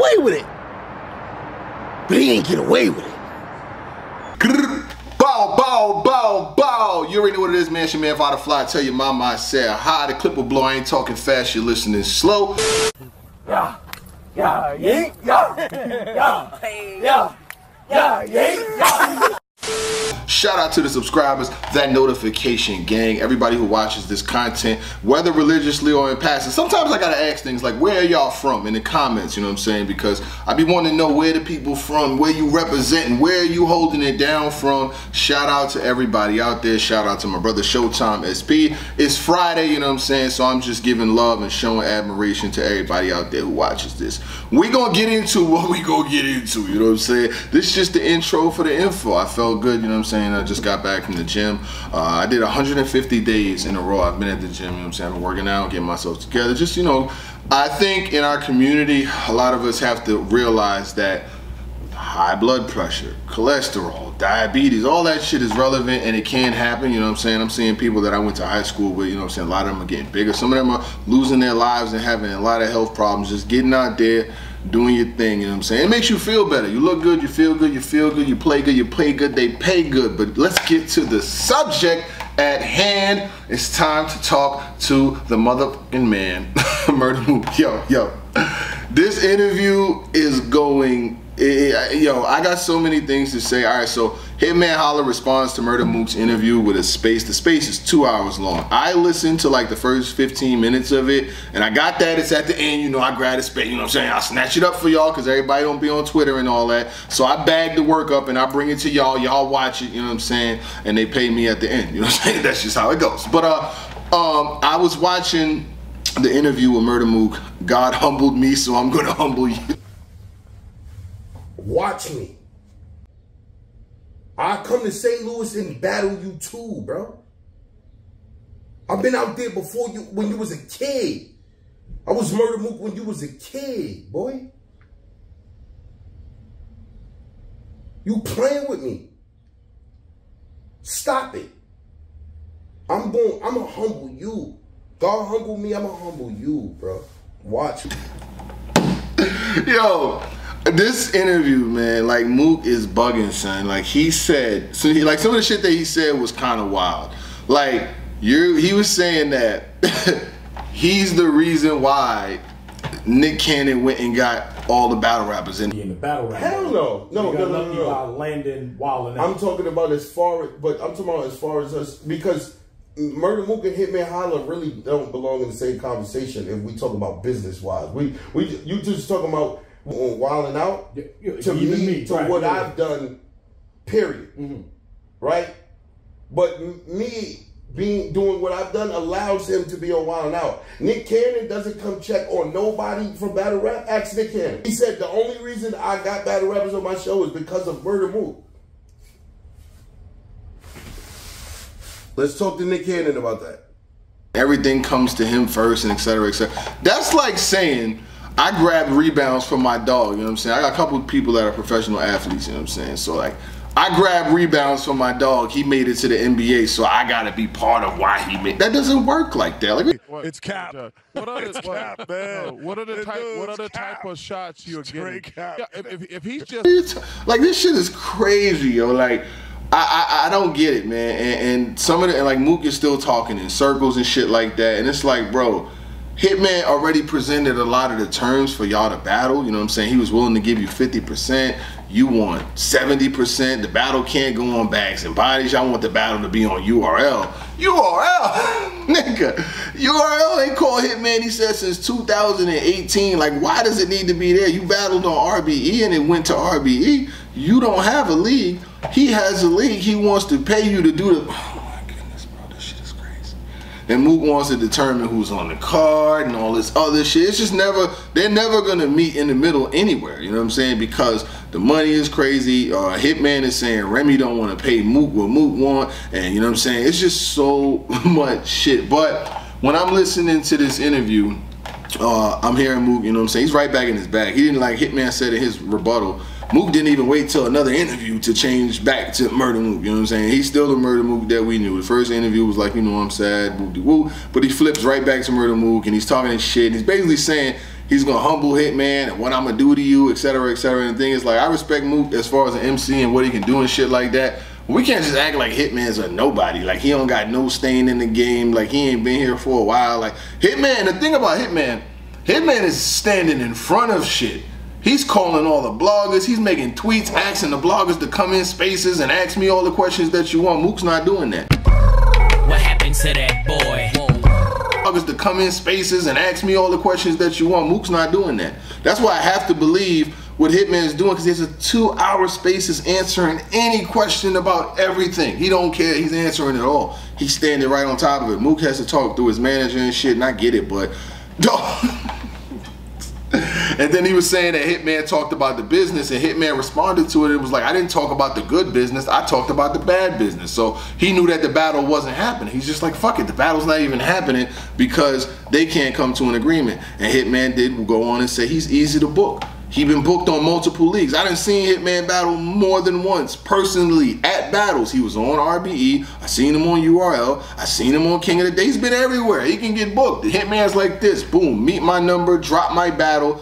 away with it. But he ain't get away with it. Bow, bow, bow, bow. You already know what it is, man. It's your man, Vada Fly. Tell your mama I said hi. The clip will blow. I ain't talking fast. You're listening slow. Yeah, yeah, yeah, yeah, yeah, yeah, yeah, yeah, yeah. Shout out to the subscribers, that notification gang, everybody who watches this content, whether religiously or in passing. Sometimes I gotta ask things like, where y'all from in the comments, you know what I'm saying? Because I be wanting to know where the people from, where you representing, where you holding it down from. Shout out to everybody out there. Shout out to my brother Shotime SP. It's Friday, you know what I'm saying? So I'm just giving love and showing admiration to everybody out there who watches this. We gonna get into what we gonna get into, you know what I'm saying? This is just the intro for the info. I felt good, you know what I'm saying? I just got back from the gym. Uh, I did 150 days in a row. I've been at the gym, you know what I'm saying? Been working out, getting myself together. Just, you know, I think in our community, a lot of us have to realize that high blood pressure, cholesterol, diabetes, all that shit is relevant and it can happen, you know what I'm saying? I'm seeing people that I went to high school with, you know what I'm saying? A lot of them are getting bigger. Some of them are losing their lives and having a lot of health problems, just getting out there, doing your thing, you know what I'm saying? It makes you feel better. You look good, you feel good, you feel good, you play good, you play good, they pay good. But let's get to the subject at hand. It's time to talk to the motherfucking man, Murda Mook. Yo, yo. This interview is going it, yo, I got so many things to say. All right, so Hitman Holla responds to Murda Mook's interview with a space. The space is two hours long. I listened to like the first 15 minutes of it, and I got that. It's at the end, you know, I grabbed a space, you know what I'm saying? I snatch it up for y'all because everybody don't be on Twitter and all that. So I bag the work up and I bring it to y'all. Y'all watch it, you know what I'm saying? And they pay me at the end, you know what I'm saying? That's just how it goes. But uh, um, I was watching the interview with Murda Mook. God humbled me, so I'm gonna humble you. Watch me. I come to St. Louis and battle you too, bro. I've been out there before you when you was a kid. I was Murda Mook when you was a kid, boy. You playing with me. Stop it. I'm going, I'm gonna humble you. God humble me, I'm gonna humble you, bro. Watch me. Yo, this interview, man, like Mook is bugging, son. Like he said, so he, like some of the shit that he said was kind of wild. Like you, he was saying that he's the reason why Nick Cannon went and got all the battle rappers in. in the battle rap. Hell no. No, no, got no, no, no. by landing Wildin' I'm talking about as far, but I'm talking about as far as us because Murda Mook and Hitman Holla really don't belong in the same conversation if we talk about business wise. We we you just talking about on Wild 'N Out Yeah, yeah, to even me, me, to right, what yeah. I've done. Period. Mm-hmm. Right. But m- me being doing what I've done allows him to be on Wild 'N Out. Nick Cannon doesn't come check on nobody from battle rap. Ask Nick Cannon. He said the only reason I got battle rappers on my show is because of Murda Mook. Let's talk to Nick Cannon about that. Everything comes to him first, and et cetera, et cetera. That's like saying I grabbed rebounds from my dog. You know what I'm saying? I got a couple of people that are professional athletes. You know what I'm saying? So like. I grabbed rebounds from my dog. He made it to the NBA, so I gotta be part of why he made. That doesn't work like that. Like, It's cap. What are the It's what, cap, man. no, what are the It type what are the cap. type of shots you're Straight getting? cap. Yeah, if, if, if he's just like this shit is crazy, yo. Like I I, I don't get it, man. And, and some of the and like Mook is still talking in circles and shit like that. And it's like, bro, Hitman already presented a lot of the terms for y'all to battle. You know what I'm saying? He was willing to give you 50%. You want 70%. The battle can't go on bags and bodies. Y'all want the battle to be on URL. URL? Nigga. URL ain't called Hitman, he said, since 2018. Like, why does it need to be there? You battled on RBE and it went to RBE. You don't have a league. He has a league. He wants to pay you to do the. Oh my goodness, bro. This shit is crazy. And Mook wants to determine who's on the card and all this other shit. It's just never, they're never gonna meet in the middle anywhere. You know what I'm saying? Because the money is crazy. Uh, Hitman is saying Remy don't want to pay Mook what Mook want, and you know what I'm saying? It's just so much shit. But when I'm listening to this interview, uh, I'm hearing Mook, you know what I'm saying? He's right back in his bag. He didn't like Hitman said in his rebuttal. Mook didn't even wait till another interview to change back to Murda Mook. You know what I'm saying? He's still the Murda Mook that we knew. The first interview was like, you know, I'm sad, woo de woo. But he flips right back to Murda Mook and he's talking his shit. He's basically saying he's gonna humble Hitman and what I'm gonna do to you, et cetera, et cetera. And the thing is, like, I respect Mook as far as an MC and what he can do and shit like that. We can't just act like Hitman's a nobody. Like he don't got no stain in the game. Like he ain't been here for a while. Like Hitman, the thing about Hitman, Hitman is standing in front of shit. He's calling all the bloggers. He's making tweets, asking the bloggers to come in spaces and ask me all the questions that you want. Mook's not doing that. What happened to that boy? Bloggers to come in spaces and ask me all the questions that you want. Mook's not doing that. That's why I have to believe what Hitman is doing because there's a two-hour spaces answering any question about everything. He don't care. He's answering it all. He's standing right on top of it. Mook has to talk through his manager and shit, and I get it, but and then he was saying that Hitman talked about the business, and Hitman responded to it. It was like, I didn't talk about the good business, I talked about the bad business. So he knew that the battle wasn't happening. He's just like, fuck it, the battle's not even happening because they can't come to an agreement. And Hitman did go on and say he's easy to book. He been booked on multiple leagues. I didn't see Hitman battle more than once personally at battles. He was on RBE. I seen him on URL. I seen him on King of the Dot. He's been everywhere. He can get booked. The Hitman's like this. Boom. Meet my number. Drop my battle.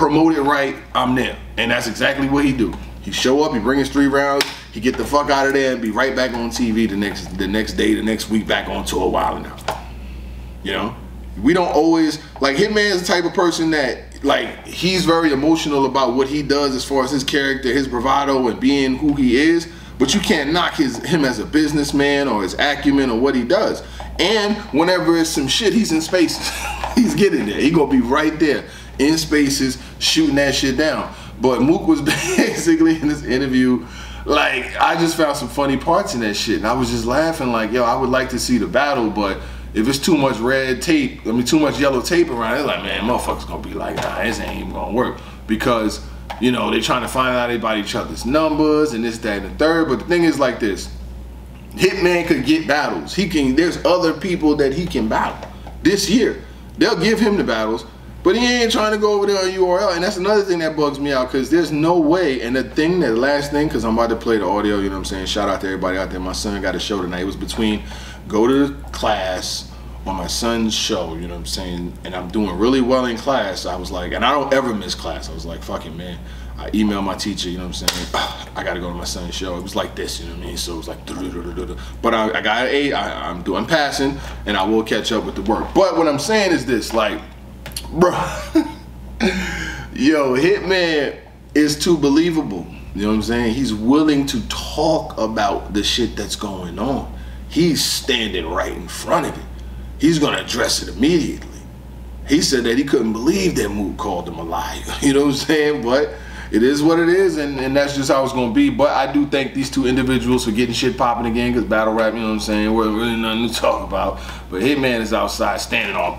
Promote it right. I'm there. And that's exactly what he do. He show up. He bring his three rounds. He get the fuck out of there and be right back on TV the next the next day, the next week, back on tour a while now. You know, we don't always like Hitman is the type of person that like he's very emotional about what he does as far as his character, his bravado, and being who he is. But you can't knock his him as a businessman or his acumen or what he does. And whenever it's some shit, he's in spaces. he's getting there. He gonna be right there in spaces shooting that shit down. But Mook was basically in this interview, like I just found some funny parts in that shit, and I was just laughing like, yo, I would like to see the battle, but if it's too much red tape, I mean too much yellow tape around, it's like, man, motherfuckers gonna be like, nah, this ain't even gonna work. Because, you know, they trying to find out about each other's numbers and this, that, and the third. But the thing is like this. Hitman could get battles. He can there's other people that he can battle this year. They'll give him the battles, but he ain't trying to go over there on URL. And that's another thing that bugs me out because there's no way. And the thing, that last thing, because I'm about to play the audio, you know what I'm saying? Shout out to everybody out there. My son got a show tonight. It was between go to class on my son's show, you know what I'm saying? And I'm doing really well in class. I was like, and I don't ever miss class. I was like, fucking man. I emailed my teacher, you know what I'm saying? I gotta go to my son's show. It was like this, you know what I mean? So it was like, but I, I got an eight. I, I'm doing passing, and I will catch up with the work. But what I'm saying is this, like, bro, yo, Hitman is too believable. You know what I'm saying? He's willing to talk about the shit that's going on. He's standing right in front of it. He's gonna address it immediately. He said that he couldn't believe that Mook called him a liar. You know what I'm saying? But it is what it is, and, and that's just how it's gonna be. But I do thank these two individuals for getting shit popping again, because battle rap, you know what I'm saying, we're really nothing to talk about. But Hitman is outside standing on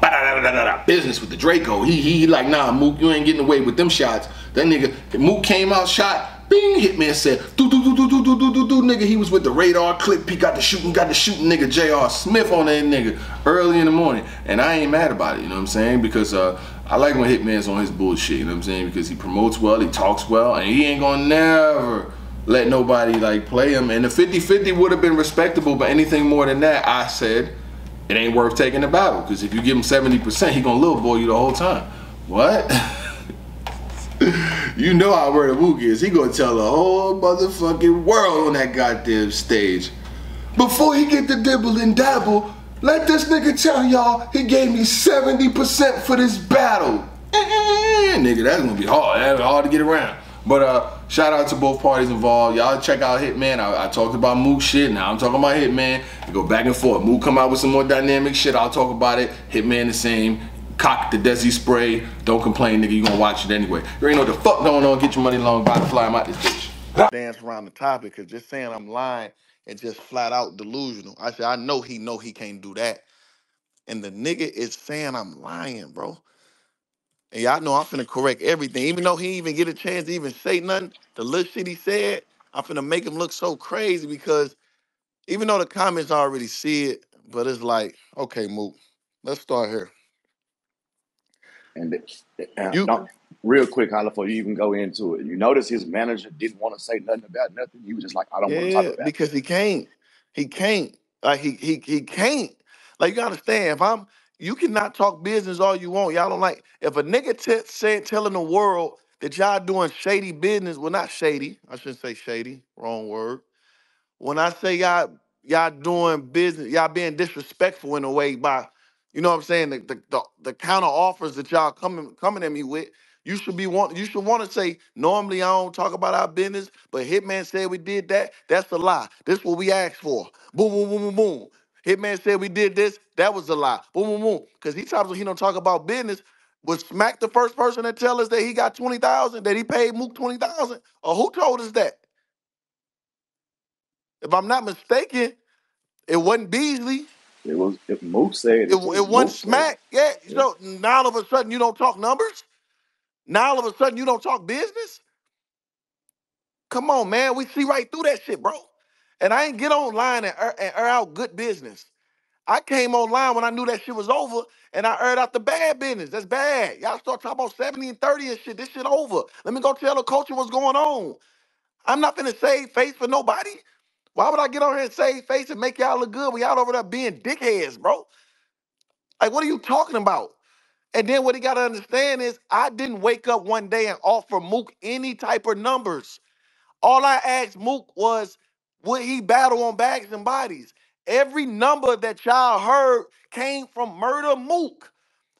business with the Draco. He, he like, nah, Mook, you ain't getting away with them shots. That nigga, Mook came out, shot, bing, Hitman said, do do do do do do do do do nigga. He was with the radar clip. He got the shooting, got the shooting nigga J.R. Smith on that nigga early in the morning. And I ain't mad about it, you know what I'm saying? Because uh, I like when Hitman's on his bullshit, you know what I'm saying? Because he promotes well, he talks well, and he ain't gonna never let nobody like play him. And the 50-50 would have been respectable, but anything more than that, I said, it ain't worth taking the battle. Because if you give him 70%, he gonna little boy you the whole time. What? you know how Murda Mook is. He gonna tell the whole motherfucking world on that goddamn stage. Before he get the dibble and dabble, let this nigga tell y'all he gave me 70% for this battle. Eh, nigga, that's gonna be hard. That's hard to get around. But uh, shout out to both parties involved. Y'all check out Hitman. I, I, talked about Mook shit. Now I'm talking about Hitman. We go back and forth. Mook come out with some more dynamic shit. I'll talk about it. Hitman the same. Cock the Desi spray. Don't complain, nigga. You gonna watch it anyway. You ain't know the fuck going on. Get your money long. Buy the fly. I'm out this bitch. dance around the topic because just saying I'm lying and just flat out delusional. I said I know he know he can't do that, and the nigga is saying I'm lying, bro. And y'all know I'm finna correct everything, even though he even get a chance to even say nothing. The little shit he said, I'm finna make him look so crazy because even though the comments already see it, but it's like, okay, Mook, let's start here. And uh, You real quick, Holla, before you even go into it, you notice his manager didn't want to say nothing about nothing. He was just like, I don't want to talk Yeah, about because that. he can't. He can't. Like he he he can't. Like you gotta understand. If I'm, you cannot talk business all you want. Y'all don't like if a nigga t- say, telling the world that y'all doing shady business. Well, not shady. I shouldn't say shady. Wrong word when I say y'all y'all doing business, y'all being disrespectful in a way by, you know what I'm saying, the the, the, the counter offers that y'all coming coming at me with, you should be want you should want to say, normally I don't talk about our business, but Hitman said we did that. That's a lie. This what we asked for. Boom, boom, boom, boom, boom. Hitman said we did this. That was a lie. Boom, boom, boom. Because he times when he don't talk about business. Was Smack the first person to tell us that he got 20,000, that he paid Mook 20,000? Or who told us that? If I'm not mistaken, It wasn't Beasley. It was if Mook said It, it, it it's wasn't Mook said. Smack. Yeah. Yeah. So now all of a sudden you don't talk numbers. Now all of a sudden you don't talk business. Come on, man. We see right through that shit, bro. And I ain't get online and air, and air out good business. I came online when I knew that shit was over and I aired out the bad business. That's bad. Y'all start talking about 70 and 30 and shit. This shit over. Let me go tell the culture what's going on. I'm not finna save face for nobody. Why would I get on here and save face and make y'all look good when y'all over there being dickheads, bro? Like, what are you talking about? And then what he got to understand is I didn't wake up one day and offer Mook any type of numbers. All I asked Mook was, would he battle on bags and bodies? Every number that y'all heard came from Murda Mook.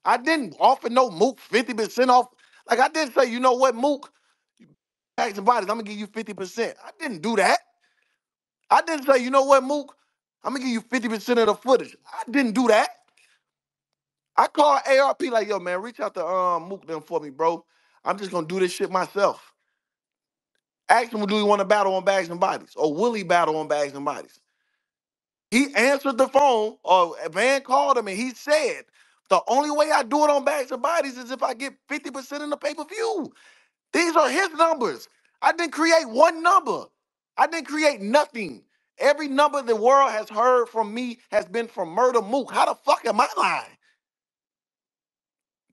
I didn't offer no Mook 50% off. Like I didn't say, you know what, Mook, bags and bodies, I'm gonna give you 50%. I didn't do that. I didn't say, you know what, Mook, I'm gonna give you 50% of the footage. I didn't do that. I call ARP like, yo, man, reach out to um Mook them for me, bro. I'm just gonna do this shit myself. Ask him, do he want to battle on bags and bodies? Or will he battle on bags and bodies? He answered the phone, or Van called him and he said, the only way I do it on bags and bodies is if I get 50% in the pay-per-view. These are his numbers. I didn't create one number. I didn't create nothing. Every number the world has heard from me has been from Murda Mook. How the fuck am I lying?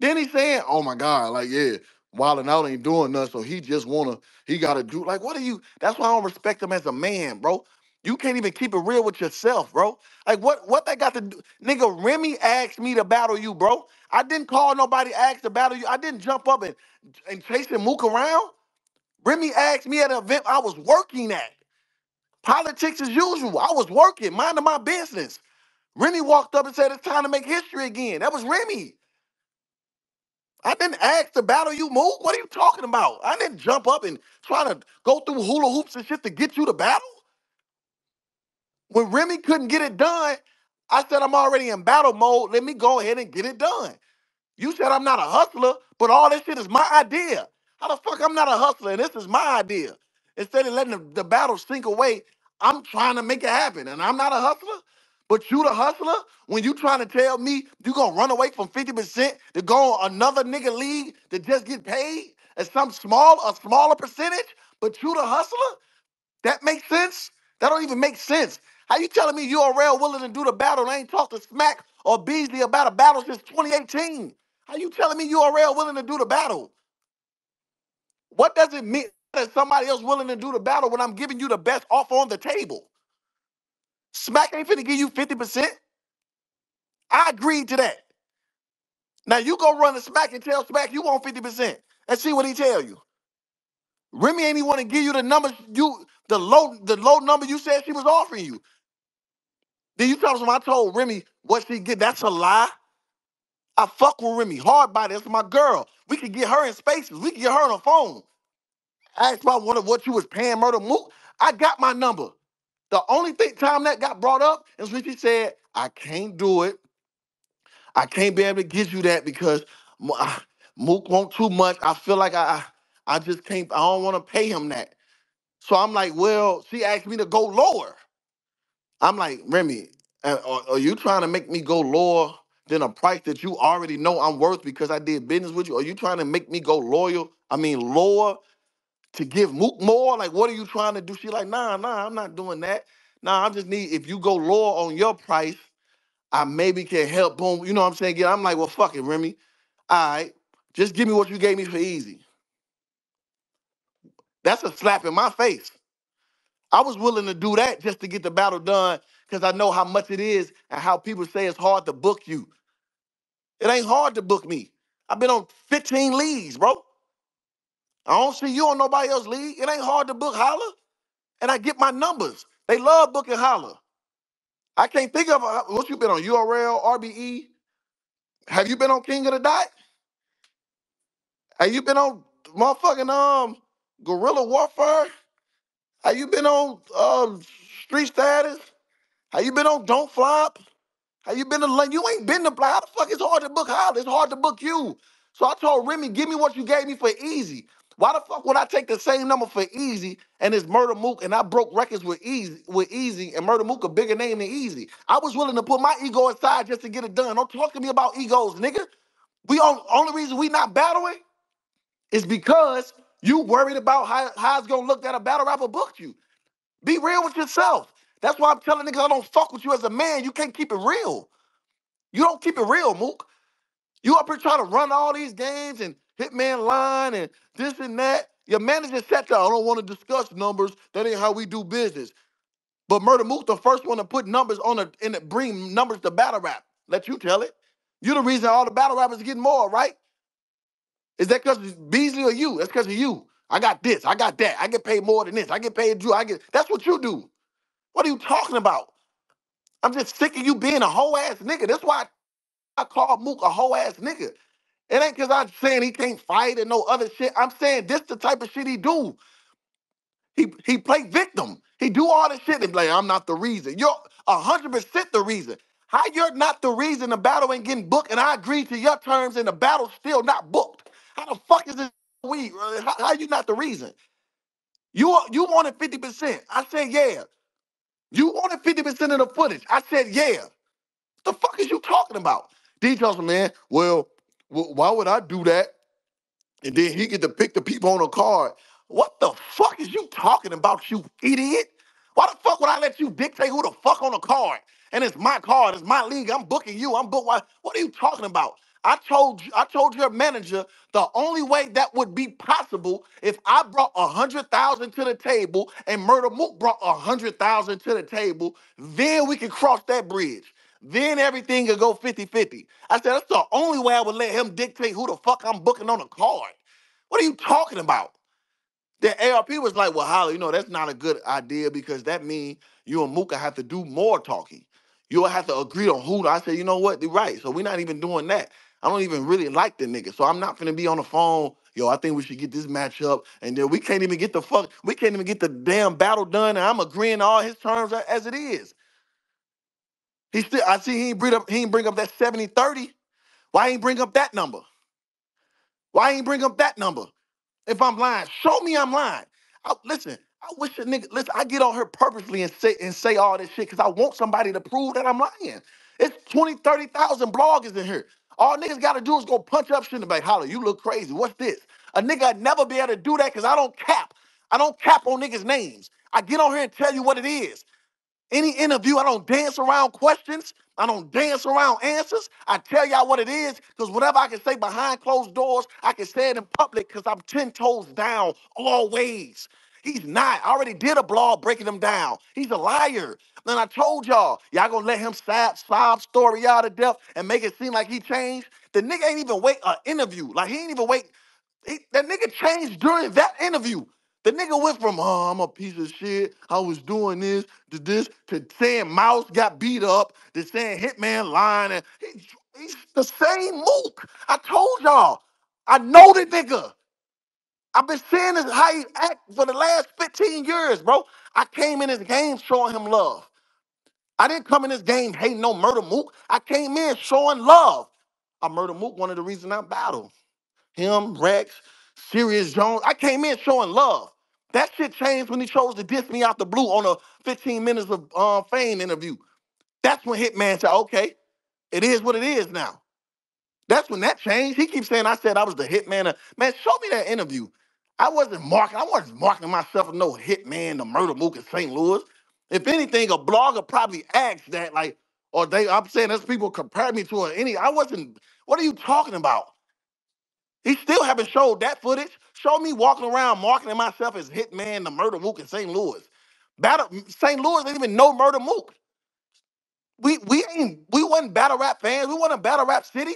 Then he saying, "Oh my God, like yeah, Wild 'N Out ain't doing nothing, so he just wanna, he gotta do like what are you? That's why I don't respect him as a man, bro. You can't even keep it real with yourself, bro. Like what what they got to do? Nigga, Remy asked me to battle you, bro. I didn't call nobody asked to battle you. I didn't jump up and and chase and mook around. Remy asked me at an event I was working at. Politics as usual. I was working, minding my business. Remy walked up and said it's time to make history again. That was Remy. I didn't ask to battle you, Mook. What are you talking about? I didn't jump up and try to go through hula hoops and shit to get you to battle. When Remy couldn't get it done, I said I'm already in battle mode. Let me go ahead and get it done. You said I'm not a hustler, but all this shit is my idea. How the fuck I'm not a hustler and this is my idea? Instead of letting the, the battle sink away, I'm trying to make it happen. And I'm not a hustler, but you the hustler when you trying to tell me you gonna run away from 50% to go on another nigga league to just get paid at some small, a smaller percentage, but you the hustler? That makes sense? That don't even make sense. How you telling me you are real willing to do the battle and ain't talked to Smack or Beasley about a battle since 2018? How you telling me you are real willing to do the battle? What does it mean that somebody else willing to do the battle when I'm giving you the best offer on the table? Smack ain't finna give you 50%. I agreed to that. Now you go run the Smack and tell Smack you want 50% and see what he tell you. Remy ain't even want to give you the numbers you the low the low number you said she was offering you. Then you tell me I told Remy what she get. That's a lie. I fuck with Remy hard body. That's my girl. We could get her in spaces. We could get her on the phone. Ask about one of what you was paying Murda Mook. I got my number. The only thing time that got brought up is when she said, I can't do it. I can't be able to give you that because ah, Mook want too much. I feel like I I I just can't, I don't want to pay him that. So I'm like, well, she asked me to go lower. I'm like, Remy, are, are you trying to make me go lower than a price that you already know I'm worth because I did business with you? Are you trying to make me go loyal? I mean, lower to give Mook more? Like, what are you trying to do? She like, nah, nah, I'm not doing that. Nah, I just need if you go lower on your price, I maybe can help. Boom, you know what I'm saying? Yeah, I'm like, well, fuck it, Remy. All right, just give me what you gave me for easy. That's a slap in my face. I was willing to do that just to get the battle done because I know how much it is and how people say it's hard to book you. It ain't hard to book me. I've been on 15 leagues, bro. I don't see you on nobody else league. It ain't hard to book Holla. And I get my numbers. They love booking Holla. I can't think of what you been on URL, RBE. Have you been on King of the Dot? Have you been on motherfucking um Guerrilla Warfare? Have you been on um Street Status? Have you been on Don't Flop? Have you been to You ain't been to Black. How the fuck it's hard to book Holla? It's hard to book you. So I told Remy, give me what you gave me for easy. Why the fuck would I take the same number for easy and it's Murda Mook and I broke records with easy with easy and Murda Mook a bigger name than easy? I was willing to put my ego aside just to get it done. Don't talk to me about egos, nigga. We on only reason we not battling is because you worried about how, how it's gonna look that a battle rapper booked you. Be real with yourself. That's why I'm telling niggas I don't fuck with you as a man. You can't keep it real. You don't keep it real, Mook. You up here trying to run all these games and hitman line and this and that. Your manager sat there. I don't want to discuss numbers. That ain't how we do business. But Murda Mook, the first one to put numbers on the and bring numbers to battle rap. Let you tell it. You're the reason all the battle rappers getting more, right? Is that because Beasley or you? That's because of you. I got this. I got that. I get paid more than this. I get paid you. I get. That's what you do. What are you talking about? I'm just sick of you being a whole ass nigga. That's why I call Mook a whole ass nigga. It ain't because I'm saying he can't fight and no other shit. I'm saying this the type of shit he do. He he play victim. He do all this shit and be like, I'm not the reason. You're hundred percent the reason. How you're not the reason the battle ain't getting booked and I agree to your terms and the battle's still not booked? How the fuck is this we? Uh, how, how you not the reason? You you wanted 50%. I said, yeah. You wanted 50% of the footage. I said, yeah. What the fuck is you talking about? D tells man, well, wh- why would I do that? And then he get to pick the people on the card. What the fuck is you talking about, you idiot? Why the fuck would I let you dictate who the fuck on the card? And it's my card, it's my league. I'm booking you. I'm book. Why? What are you talking about? I told you, I told your manager the only way that would be possible if I brought a hundred thousand to the table and Murda Mook brought a hundred thousand to the table, then we can cross that bridge. Then everything could go fifty-fifty. I said that's the only way I would let him dictate who the fuck I'm booking on the card. What are you talking about? The ARP was like, well, Holly, you know, that's not a good idea because that means you and Mooka have to do more talking. You'll have to agree on who. I said, you know what? They're right. So we're not even doing that. I don't even really like the nigga. So I'm not gonna be on the phone. Yo, I think we should get this match up. And then we can't even get the fuck, we can't even get the damn battle done. And I'm agreeing to all his terms as it is. He still, I see he ain't bring up, he ain't bring up that 70-30. Why ain't bring up that number? Why ain't bring up that number? If I'm lying, show me I'm lying. I, listen, I wish a nigga, listen, I get on here purposely and say and say all this shit because I want somebody to prove that I'm lying. It's 20, 30,000 bloggers in here. All niggas gotta do is go punch up shit and be like, holla, you look crazy. What's this? A nigga would never be able to do that because I don't cap. I don't cap on niggas' names. I get on here and tell you what it is. Any interview, I don't dance around questions. I don't dance around answers. I tell y'all what it is, because whatever I can say behind closed doors, I can say it in public because I'm 10 toes down always. He's not. I already did a blog breaking him down. He's a liar. And I told y'all, y'all gonna let him sob, sob story out of death and make it seem like he changed. The nigga ain't even wait an interview. Like he ain't even wait. He, that nigga changed during that interview. The nigga went from, oh, I'm a piece of shit. I was doing this to this to saying Mouse got beat up to saying Hitman lying. And he, he's the same mook. I told y'all. I know the nigga. I've been saying this how he act for the last 15 years, bro. I came in this game showing him love. I didn't come in this game hating no Murda Mook. I came in showing love. I Murda Mook, one of the reasons I battled him, Rex, Serius Jones. I came in showing love. That shit changed when he chose to diss me out the blue on a 15 minutes of uh, fame interview. That's when Hitman said, okay, it is what it is now. That's when that changed. He keeps saying I said I was the hitman. Man, show me that interview. I wasn't marking. I wasn't marking myself as no hitman, the Murda Mook in St. Louis. If anything, a blogger probably asked that, like, or they I'm saying there's people compare me to a, any. I wasn't, what are you talking about? He still haven't showed that footage. Show me walking around marketing myself as Hitman, the Murda Mook in St. Louis. Battle St. Louis didn't even know Murda Mook. We we ain't we wasn't battle rap fans. We wasn't a battle rap city.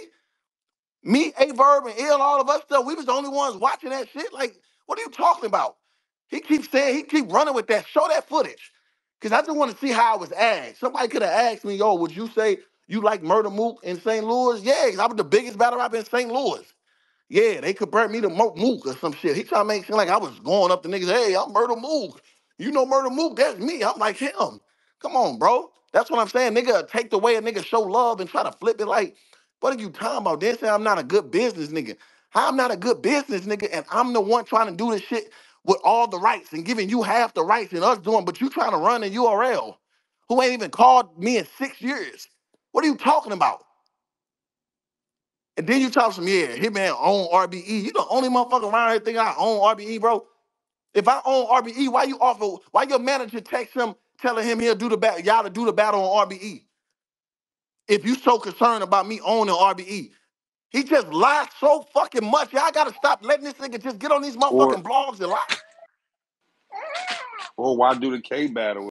Me, Aye Verb, and Ill, all of us stuff, we was the only ones watching that shit. Like, what are you talking about? He keeps saying, he keep running with that. Show that footage. Cause I just want to see how it was asked. Somebody could have asked me, yo, would you say you like Murda Mook in St. Louis? Yeah, 'cause I was the biggest battle rapper in St. Louis. Yeah, they compared me to Mo- Mook or some shit. He trying to make it seem like I was going up to niggas, hey, I'm Murda Mook. You know Murda Mook, that's me. I'm like him. Come on, bro. That's what I'm saying. Nigga take the way a nigga show love and try to flip it like, what are you talking about? Then say I'm not a good business nigga. How I'm not a good business nigga and I'm the one trying to do this shit with all the rights and giving you half the rights and us doing, but you trying to run a URL who ain't even called me in six years. What are you talking about? And then you talk some, yeah, Hitman own RBE. You the only motherfucker around here think I own RBE, bro. If I own RBE, why you offer, why your manager text him telling him he'll do the battle, y'all to do the battle on RBE? If you so concerned about me owning RBE. He just lied so fucking much. Y'all gotta stop letting this nigga just get on these Or motherfucking blogs and lie. or why do the K battle?